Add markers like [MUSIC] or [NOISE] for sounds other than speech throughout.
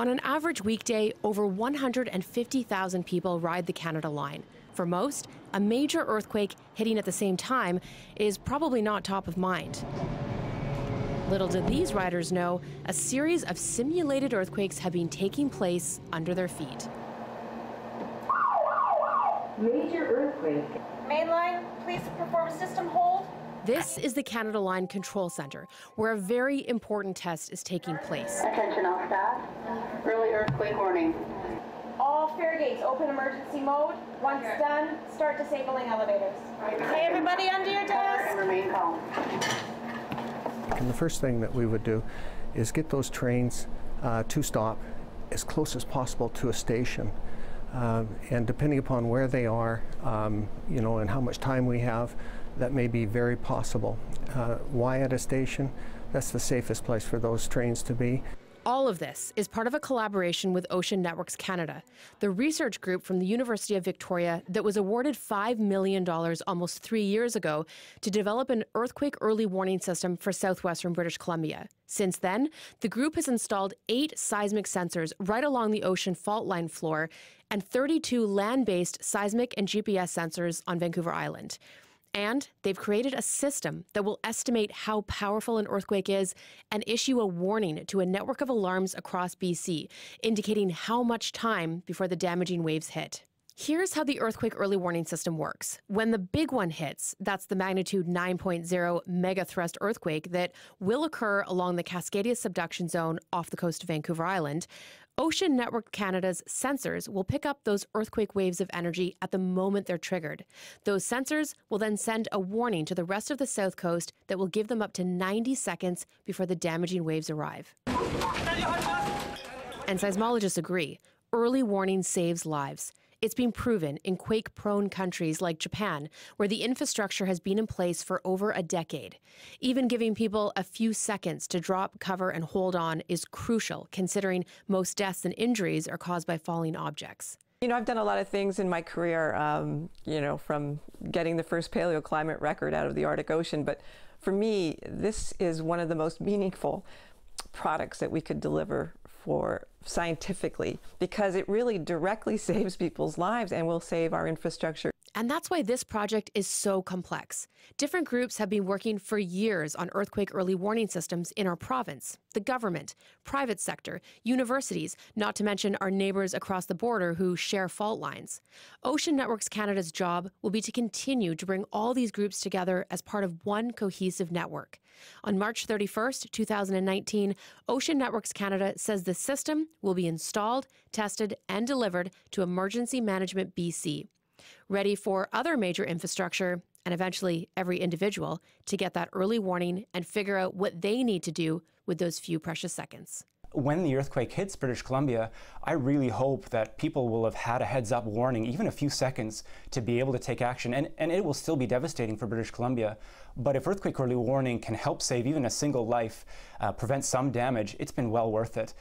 On an average weekday, over 150,000 people ride the Canada Line. For most, a major earthquake hitting at the same time is probably not top of mind. Little did these riders know, a series of simulated earthquakes have been taking place under their feet. Major earthquake. Mainline, please perform a system hold. This is the Canada Line Control Center, where a very important test is taking place. Attention all staff. Early earthquake warning. All fare gates open emergency mode. Once done, start disabling elevators. Okay, everybody under your And remain calm. And the first thing that we would do is get those trains uh, to stop as close as possible to a station. Um, and depending upon where they are, um, you know, and how much time we have, that may be very possible. Uh, why at a station? That's the safest place for those trains to be. All of this is part of a collaboration with Ocean Networks Canada, the research group from the University of Victoria that was awarded $5 million almost three years ago to develop an earthquake early warning system for southwestern British Columbia. Since then, the group has installed eight seismic sensors right along the ocean fault line floor and 32 land based seismic and GPS sensors on Vancouver Island. And they've created a system that will estimate how powerful an earthquake is and issue a warning to a network of alarms across BC, indicating how much time before the damaging waves hit. Here's how the earthquake early warning system works. When the big one hits, that's the magnitude 9.0 megathrust earthquake that will occur along the Cascadia subduction zone off the coast of Vancouver Island, Ocean Network Canada's sensors will pick up those earthquake waves of energy at the moment they're triggered. Those sensors will then send a warning to the rest of the south coast that will give them up to 90 seconds before the damaging waves arrive. And seismologists agree early warning saves lives. It's been proven in quake prone countries like Japan, where the infrastructure has been in place for over a decade. Even giving people a few seconds to drop, cover, and hold on is crucial, considering most deaths and injuries are caused by falling objects. You know, I've done a lot of things in my career, um, you know, from getting the first paleoclimate record out of the Arctic Ocean. But for me, this is one of the most meaningful products that we could deliver for scientifically because it really directly [LAUGHS] saves people's lives and will save our infrastructure. And that's why this project is so complex. Different groups have been working for years on earthquake early warning systems in our province, the government, private sector, universities, not to mention our neighbors across the border who share fault lines. Ocean Networks Canada's job will be to continue to bring all these groups together as part of one cohesive network. On March 31st, 2019, Ocean Networks Canada says the system will be installed, tested, and delivered to Emergency Management BC ready for other major infrastructure and eventually every individual to get that early warning and figure out what they need to do with those few precious seconds. When the earthquake hits British Columbia, I really hope that people will have had a heads up warning, even a few seconds, to be able to take action. And, and it will still be devastating for British Columbia. But if earthquake early warning can help save even a single life, uh, prevent some damage, it's been well worth it.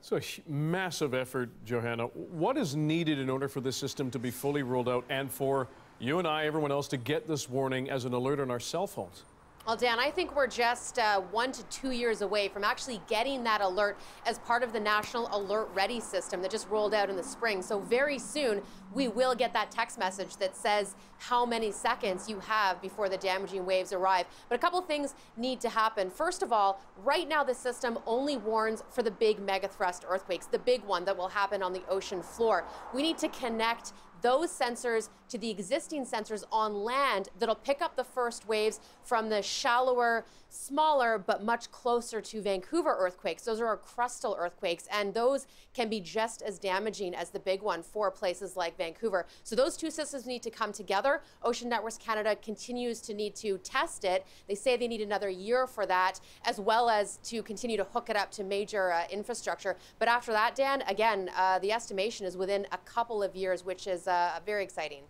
So a massive effort, Johanna. What is needed in order for this system to be fully rolled out and for you and I, everyone else, to get this warning as an alert on our cell phones? Well, Dan, I think we're just uh, one to two years away from actually getting that alert as part of the National Alert Ready system that just rolled out in the spring. So, very soon, we will get that text message that says how many seconds you have before the damaging waves arrive. But a couple things need to happen. First of all, right now, the system only warns for the big megathrust earthquakes, the big one that will happen on the ocean floor. We need to connect those sensors to the existing sensors on land that'll pick up the first waves from the shallower, smaller, but much closer to Vancouver earthquakes. Those are our crustal earthquakes, and those can be just as damaging as the big one for places like Vancouver. So those two systems need to come together. Ocean Networks Canada continues to need to test it. They say they need another year for that, as well as to continue to hook it up to major uh, infrastructure. But after that, Dan, again, uh, the estimation is within a couple of years, which is uh, very exciting.